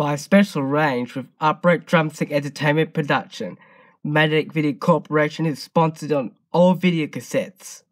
by Special Range with Upright Drumstick Entertainment Production. Magnetic Video Corporation is sponsored on all video cassettes.